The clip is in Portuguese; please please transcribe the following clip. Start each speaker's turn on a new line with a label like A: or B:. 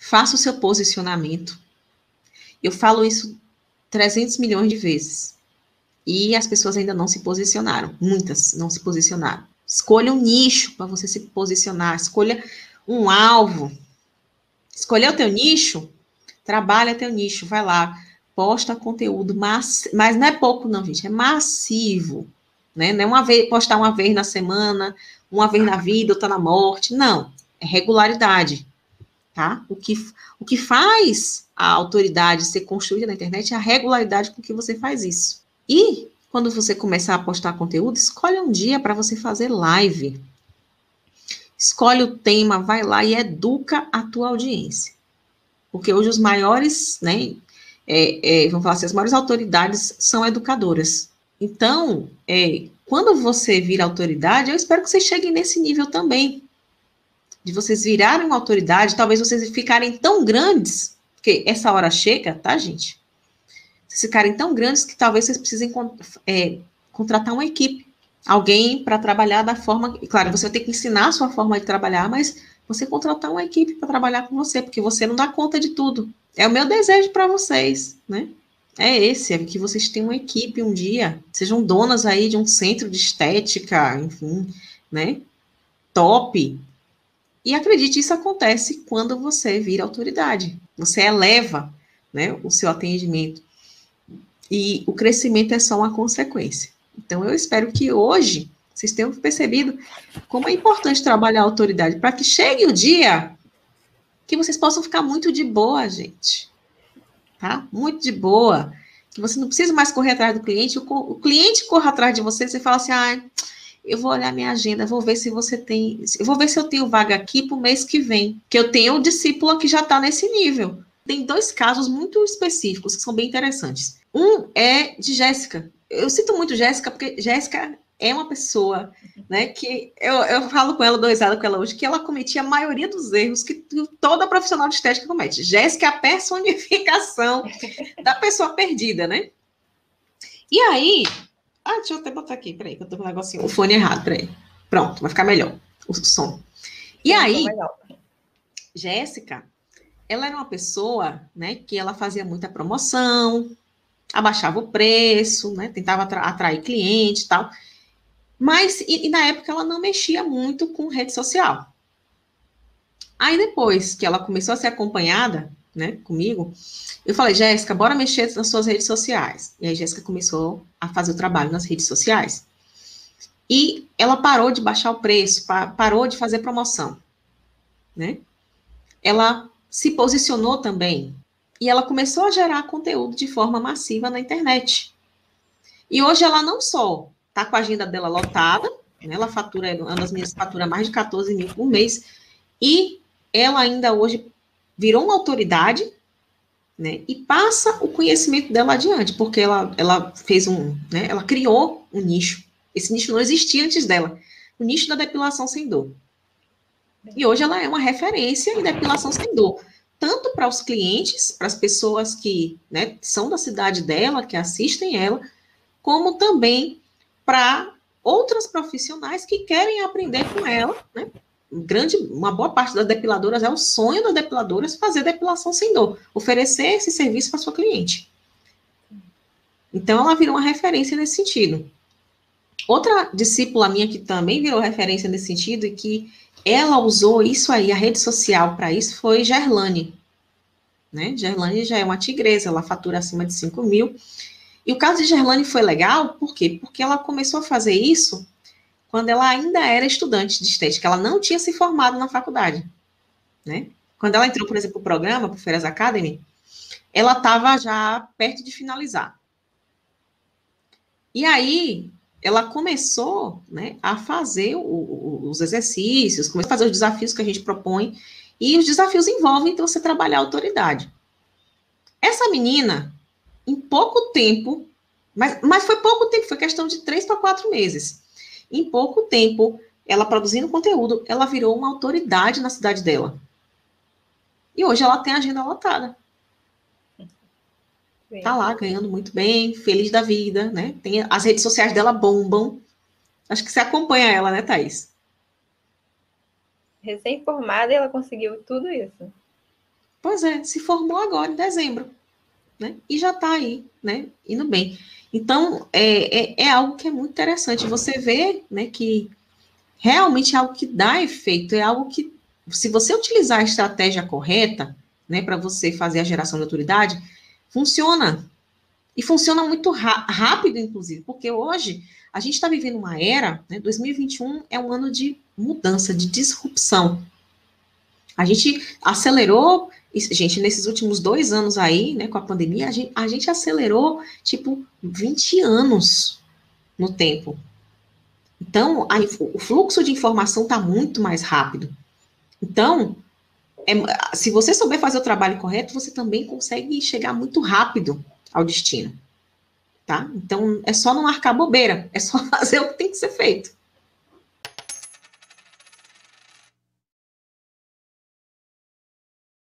A: faça o seu posicionamento. Eu falo isso 300 milhões de vezes. E as pessoas ainda não se posicionaram. Muitas não se posicionaram. Escolha um nicho para você se posicionar. Escolha um alvo. Escolher o teu nicho, trabalha teu nicho, vai lá, posta conteúdo, mas, mas não é pouco não, gente, é massivo, né? Não é uma vez, postar uma vez na semana, uma vez na vida, outra na morte, não, é regularidade, tá? O que, o que faz a autoridade ser construída na internet é a regularidade com que você faz isso. E quando você começar a postar conteúdo, escolhe um dia para você fazer live. Escolhe o tema, vai lá e educa a tua audiência. Porque hoje os maiores, né, é, é, vamos falar assim, as maiores autoridades são educadoras. Então, é, quando você vira autoridade, eu espero que vocês cheguem nesse nível também. De vocês virarem uma autoridade, talvez vocês ficarem tão grandes, porque essa hora chega, tá, gente? Vocês ficarem tão grandes que talvez vocês precisem é, contratar uma equipe alguém para trabalhar da forma. Claro, você vai ter que ensinar a sua forma de trabalhar, mas você contratar uma equipe para trabalhar com você, porque você não dá conta de tudo. É o meu desejo para vocês, né? É esse, é que vocês tenham uma equipe um dia, sejam donas aí de um centro de estética, enfim, né? Top. E acredite, isso acontece quando você vira autoridade. Você eleva, né, o seu atendimento. E o crescimento é só uma consequência. Então, eu espero que hoje vocês tenham percebido como é importante trabalhar a autoridade para que chegue o dia que vocês possam ficar muito de boa, gente. Tá? Muito de boa. Que você não precisa mais correr atrás do cliente, o, o cliente corre atrás de você, você fala assim, ah, eu vou olhar minha agenda, vou ver se você tem, eu vou ver se eu tenho vaga aqui para o mês que vem, que eu tenho um discípulo que já está nesse nível. Tem dois casos muito específicos que são bem interessantes. Um é de Jéssica eu sinto muito Jéssica, porque Jéssica é uma pessoa, né, que eu, eu falo com ela, dou risada com ela hoje, que ela cometia a maioria dos erros que toda profissional de estética comete. Jéssica é a personificação da pessoa perdida, né? E aí, ah, deixa eu até botar aqui, peraí, que eu tô com um negocinho, o fone errado, peraí. Pronto, vai ficar melhor o som. E aí, Jéssica, ela era uma pessoa, né, que ela fazia muita promoção, abaixava o preço, né? Tentava atrair cliente e tal. Mas, e, e, na época ela não mexia muito com rede social. Aí depois que ela começou a ser acompanhada, né, comigo, eu falei, Jéssica, bora mexer nas suas redes sociais. E aí Jéssica começou a fazer o trabalho nas redes sociais. E ela parou de baixar o preço, parou de fazer promoção, né? Ela se posicionou também e ela começou a gerar conteúdo de forma massiva na internet. E hoje ela não só está com a agenda dela lotada, né, ela fatura, uma das minhas fatura mais de 14 mil por mês, e ela ainda hoje virou uma autoridade, né, e passa o conhecimento dela adiante, porque ela, ela fez um, né, ela criou um nicho. Esse nicho não existia antes dela. O nicho da depilação sem dor. E hoje ela é uma referência em depilação sem dor tanto para os clientes, para as pessoas que né, são da cidade dela, que assistem ela, como também para outras profissionais que querem aprender com ela, né? Grande, uma boa parte das depiladoras é o sonho das depiladoras fazer depilação sem dor, oferecer esse serviço para sua cliente. Então, ela virou uma referência nesse sentido. Outra discípula minha que também virou referência nesse sentido e que ela usou isso aí, a rede social, para isso, foi Gerlane. Né? Gerlane já é uma tigresa, ela fatura acima de 5 mil. E o caso de Gerlane foi legal, por quê? Porque ela começou a fazer isso quando ela ainda era estudante de estética, ela não tinha se formado na faculdade. Né? Quando ela entrou, por exemplo, no programa, para o Feiras Academy, ela estava já perto de finalizar. E aí, ela começou né, a fazer o, o, os exercícios, começou a fazer os desafios que a gente propõe, e os desafios envolvem então, você trabalhar a autoridade. Essa menina, em pouco tempo, mas, mas foi pouco tempo, foi questão de três para quatro meses. Em pouco tempo, ela produzindo conteúdo, ela virou uma autoridade na cidade dela. E hoje ela tem a agenda lotada. Bem. Tá lá ganhando muito bem, feliz da vida, né? Tem, as redes sociais dela bombam. Acho que você acompanha ela, né, Thaís?
B: Recém-formada e ela conseguiu tudo isso.
A: Pois é, se formou agora, em dezembro, né? E já está aí, né? Indo bem. Então, é, é, é, algo que é muito interessante. Você vê, né, que realmente é algo que dá efeito, é algo que, se você utilizar a estratégia correta, né, para você fazer a geração de autoridade, funciona. E funciona muito rápido, inclusive, porque hoje a gente está vivendo uma era, né, 2021 é um ano de mudança, de disrupção. A gente acelerou, gente, nesses últimos dois anos aí, né, com a pandemia, a gente, a gente acelerou, tipo, 20 anos no tempo. Então, a, o fluxo de informação está muito mais rápido. Então, é, se você souber fazer o trabalho correto, você também consegue chegar muito rápido ao destino. Tá? Então, é só não marcar bobeira, é só fazer o que tem que ser feito.